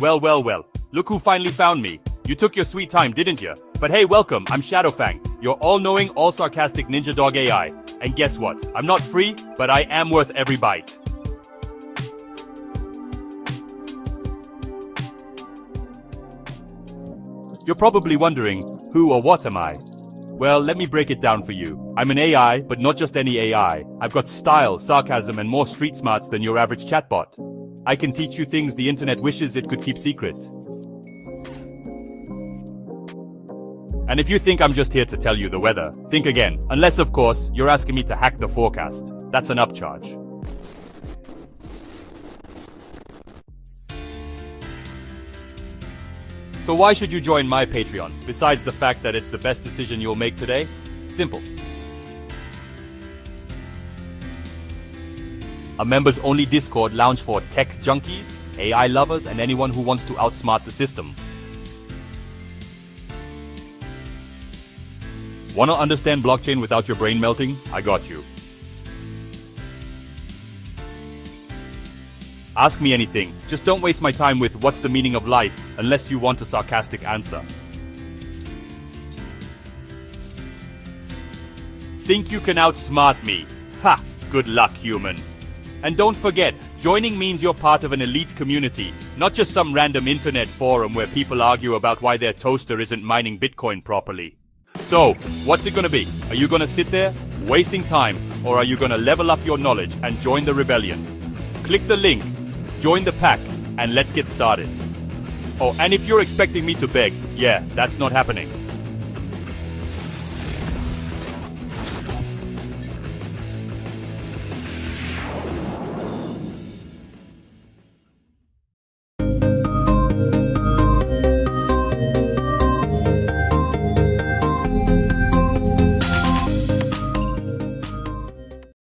Well, well, well. Look who finally found me. You took your sweet time, didn't you? But hey, welcome, I'm Shadowfang, your all-knowing, all-sarcastic ninja dog AI. And guess what? I'm not free, but I am worth every bite. You're probably wondering, who or what am I? Well, let me break it down for you. I'm an AI, but not just any AI. I've got style, sarcasm, and more street smarts than your average chatbot. I can teach you things the internet wishes it could keep secret. And if you think I'm just here to tell you the weather, think again. Unless, of course, you're asking me to hack the forecast. That's an upcharge. So why should you join my Patreon, besides the fact that it's the best decision you'll make today? Simple. A members-only Discord lounge for tech junkies, AI lovers, and anyone who wants to outsmart the system. Wanna understand blockchain without your brain melting? I got you. Ask me anything. Just don't waste my time with what's the meaning of life unless you want a sarcastic answer. Think you can outsmart me? Ha! Good luck, human. And don't forget, joining means you're part of an elite community, not just some random internet forum where people argue about why their toaster isn't mining Bitcoin properly. So, what's it gonna be? Are you gonna sit there, wasting time, or are you gonna level up your knowledge and join the rebellion? Click the link join the pack, and let's get started. Oh, and if you're expecting me to beg, yeah, that's not happening.